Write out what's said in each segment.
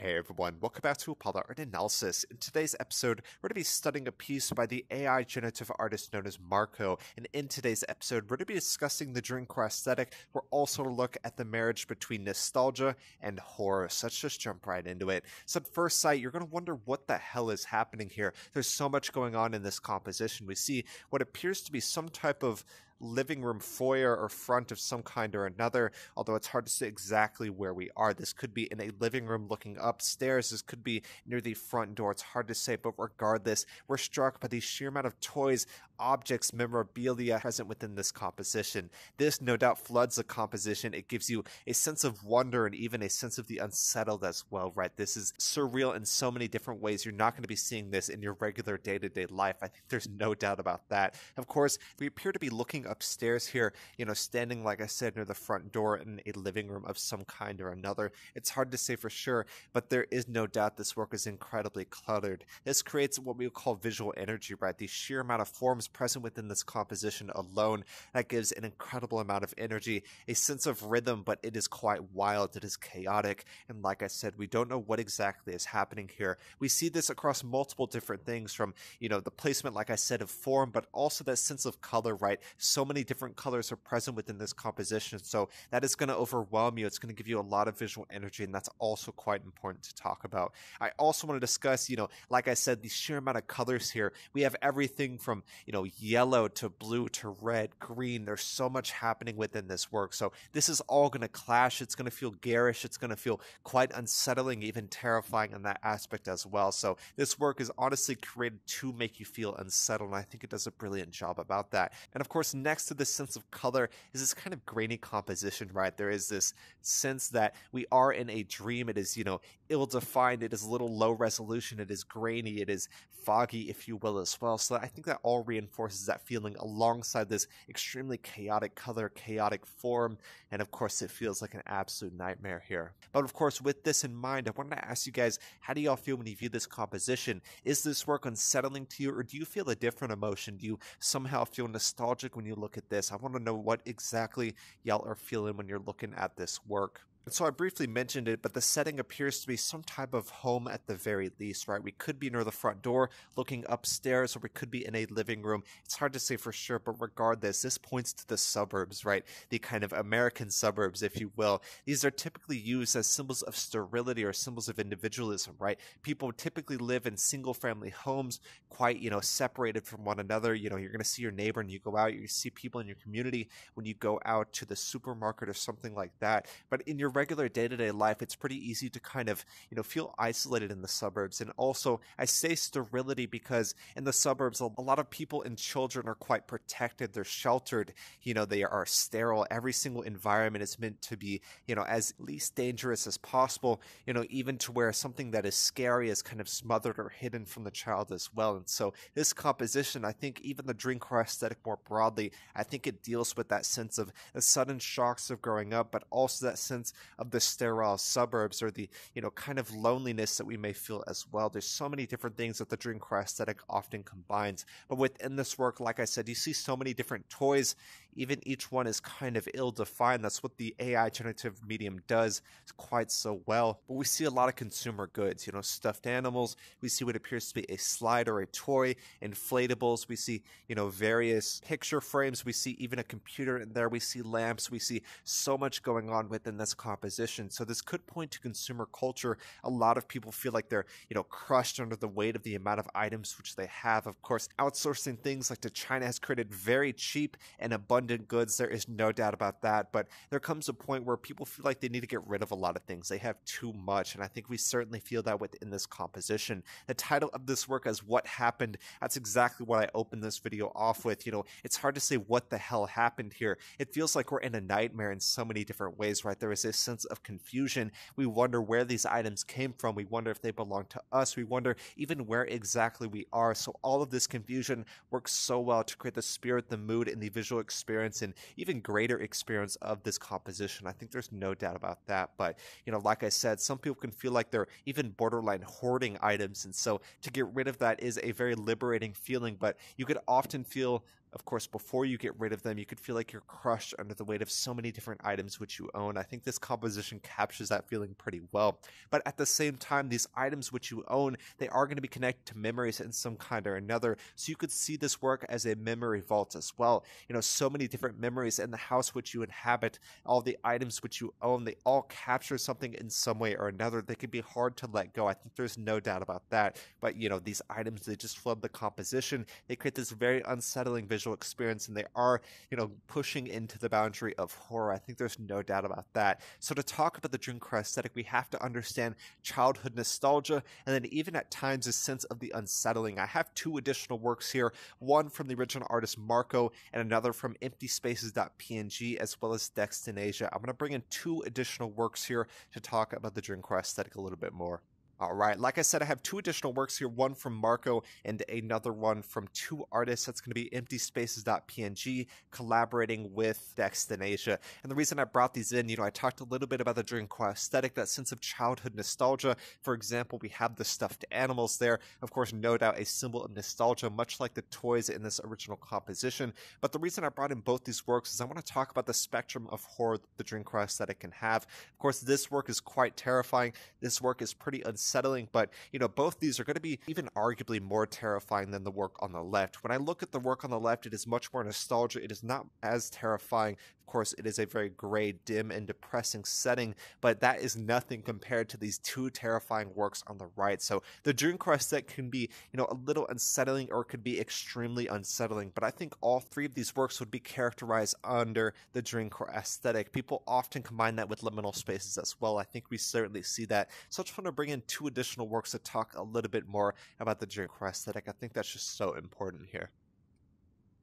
Hey everyone, welcome back to Apollo Art Analysis. In today's episode, we're going to be studying a piece by the AI generative artist known as Marco. And in today's episode, we're going to be discussing the dreamcore aesthetic. We're also going to look at the marriage between nostalgia and horror. So let's just jump right into it. So at first sight, you're going to wonder what the hell is happening here. There's so much going on in this composition. We see what appears to be some type of living room foyer or front of some kind or another, although it's hard to say exactly where we are. This could be in a living room looking upstairs. This could be near the front door. It's hard to say, but regardless, we're struck by the sheer amount of toys, objects, memorabilia present within this composition. This no doubt floods the composition. It gives you a sense of wonder and even a sense of the unsettled as well, right? This is surreal in so many different ways. You're not going to be seeing this in your regular day to day life. I think there's no doubt about that. Of course, we appear to be looking upstairs here, you know, standing, like I said, near the front door in a living room of some kind or another. It's hard to say for sure, but there is no doubt this work is incredibly cluttered. This creates what we would call visual energy, right? The sheer amount of forms present within this composition alone that gives an incredible amount of energy, a sense of rhythm, but it is quite wild. It is chaotic. And like I said, we don't know what exactly is happening here. We see this across multiple different things from, you know, the placement, like I said, of form, but also that sense of color, right? So many different colors are present within this composition. So that is going to overwhelm you. It's going to give you a lot of visual energy, and that's also quite important to talk about. I also want to discuss, you know, like I said, the sheer amount of colors here. We have everything from, you know, yellow to blue to red, green. There's so much happening within this work. So this is all going to clash. It's going to feel garish. It's going to feel quite unsettling, even terrifying in that aspect as well. So this work is honestly created to make you feel unsettled. And I think it does a brilliant job about that. And of course, next to this sense of color is this kind of grainy composition, right? There is this sense that we are in a dream. It is, you know, ill defined. It is a little low resolution. It is grainy. It is foggy, if you will, as well. So I think that all reinforces that feeling alongside this extremely chaotic color, chaotic form. And of course, it feels like an absolute nightmare here. But of course, with this in mind, I wanted to ask you guys, how do y'all feel when you view this composition? Is this work unsettling to you, or do you feel a different emotion? Do you somehow feel nostalgic when you look at this? I want to know what exactly y'all are feeling when you're looking at this work. And so I briefly mentioned it, but the setting appears to be some type of home at the very least, right? We could be near the front door looking upstairs, or we could be in a living room. It's hard to say for sure, but regardless, this points to the suburbs, right? The kind of American suburbs, if you will. These are typically used as symbols of sterility or symbols of individualism, right? People typically live in single family homes, quite, you know, separated from one another. You know, you're going to see your neighbor and you go out, you see people in your community when you go out to the supermarket or something like that. But in your regular day to day life, it's pretty easy to kind of, you know, feel isolated in the suburbs. And also, I say sterility because in the suburbs, a lot of people and children are quite protected. They're sheltered. You know, they are sterile. Every single environment is meant to be, you know, as least dangerous as possible, you know, even to where something that is scary is kind of smothered or hidden from the child as well. And so this composition, I think even the dreamcore aesthetic more broadly, I think it deals with that sense of the sudden shocks of growing up, but also that sense of the sterile suburbs or the you know kind of loneliness that we may feel as well. There's so many different things that the dreamcore aesthetic often combines. But within this work, like I said, you see so many different toys. Even each one is kind of ill defined. That's what the AI generative medium does quite so well. But we see a lot of consumer goods, you know, stuffed animals. We see what appears to be a slide or a toy, inflatables. We see, you know, various picture frames. We see even a computer in there. We see lamps. We see so much going on within this composition. So this could point to consumer culture. A lot of people feel like they're, you know, crushed under the weight of the amount of items which they have. Of course, outsourcing things like to China has created very cheap and abundant goods. There is no doubt about that. But there comes a point where people feel like they need to get rid of a lot of things. They have too much. And I think we certainly feel that within this composition. The title of this work is What Happened. That's exactly what I opened this video off with. You know, it's hard to say what the hell happened here. It feels like we're in a nightmare in so many different ways, right? There is this sense of confusion. We wonder where these items came from. We wonder if they belong to us. We wonder even where exactly we are. So all of this confusion works so well to create the spirit, the mood, and the visual experience and even greater experience of this composition. I think there's no doubt about that. But, you know, like I said, some people can feel like they're even borderline hoarding items. And so to get rid of that is a very liberating feeling, but you could often feel Of course, before you get rid of them, you could feel like you're crushed under the weight of so many different items which you own. I think this composition captures that feeling pretty well. But at the same time, these items which you own, they are going to be connected to memories in some kind or another. So you could see this work as a memory vault as well. You know, so many different memories in the house which you inhabit, all the items which you own, they all capture something in some way or another. They can be hard to let go. I think there's no doubt about that. But, you know, these items, they just flood the composition. They create this very unsettling visual experience and they are, you know, pushing into the boundary of horror. I think there's no doubt about that. So to talk about the Dreamcore aesthetic, we have to understand childhood nostalgia and then even at times a sense of the unsettling. I have two additional works here, one from the original artist Marco and another from emptyspaces.png as well as Dextinasia. I'm going to bring in two additional works here to talk about the Dreamcore aesthetic a little bit more. All right. Like I said, I have two additional works here, one from Marco and another one from two artists. That's going to be emptyspaces.png collaborating with Dextinasia. And the reason I brought these in, you know, I talked a little bit about the Dreamcore aesthetic, that sense of childhood nostalgia. For example, we have the stuffed animals there. Of course, no doubt a symbol of nostalgia, much like the toys in this original composition. But the reason I brought in both these works is I want to talk about the spectrum of horror the Dreamcore aesthetic can have. Of course, this work is quite terrifying. This work is pretty unsettling unsettling, but you know, both these are going to be even arguably more terrifying than the work on the left. When I look at the work on the left, it is much more nostalgia. It is not as terrifying. Course, it is a very gray, dim, and depressing setting, but that is nothing compared to these two terrifying works on the right. So the Dreamcore aesthetic can be, you know, a little unsettling or could be extremely unsettling, but I think all three of these works would be characterized under the Dreamcore aesthetic. People often combine that with liminal spaces as well. I think we certainly see that. So I just want to bring in two additional works to talk a little bit more about the Dreamcore aesthetic. I think that's just so important here.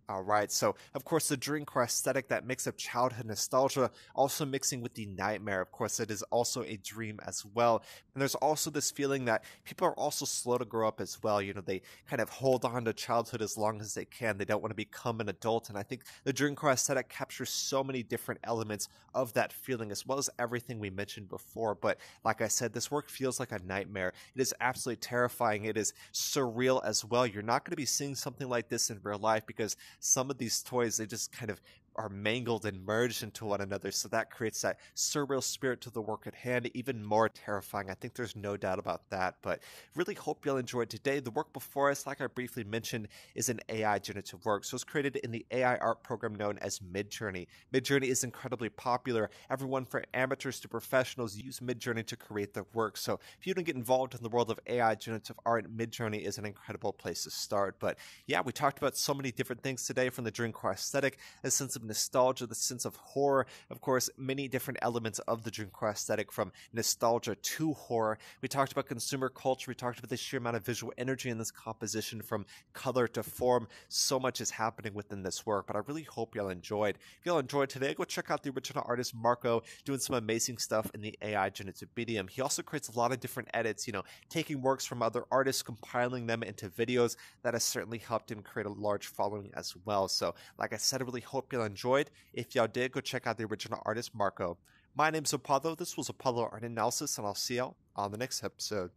All right, so of course the Dreamcore aesthetic, that mix of childhood nostalgia, also mixing with the nightmare. Of course, it is also a dream as well. And there's also this feeling that people are also slow to grow up as well. You know, they kind of hold on to childhood as long as they can. They don't want to become an adult. And I think the Dreamcore aesthetic captures so many different elements of that feeling, as well as everything we mentioned before. But like I said, this work feels like a nightmare. It is absolutely terrifying. It is surreal as well. You're not going to be seeing something like this in real life because some of these toys they just kind of are mangled and merged into one another. So that creates that surreal spirit to the work at hand, even more terrifying. I think there's no doubt about that. But really hope you'll enjoy today. The work before us, like I briefly mentioned, is an AI generative work. So it's created in the AI art program known as Midjourney. Midjourney is incredibly popular. Everyone from amateurs to professionals use Midjourney to create their work. So if you don't get involved in the world of AI generative art, Midjourney is an incredible place to start. But yeah, we talked about so many different things today from the Dreamcore aesthetic, a sense of nostalgia, the sense of horror. Of course, many different elements of the Dreamcore aesthetic from nostalgia to horror. We talked about consumer culture. We talked about the sheer amount of visual energy in this composition from color to form. So much is happening within this work, but I really hope y'all enjoyed. If y'all enjoyed today, go check out the original artist Marco doing some amazing stuff in the AI generative medium. He also creates a lot of different edits, you know, taking works from other artists, compiling them into videos. That has certainly helped him create a large following as well. So, like I said, I really hope y'all enjoyed. If y'all did, go check out the original artist Marco. My name's Apollo. This was Apollo Art Analysis, and I'll see y'all on the next episode.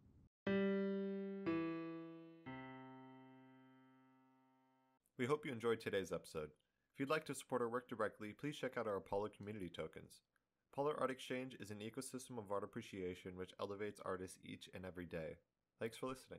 We hope you enjoyed today's episode. If you'd like to support our work directly, please check out our Apollo community tokens. Apollo Art Exchange is an ecosystem of art appreciation which elevates artists each and every day. Thanks for listening.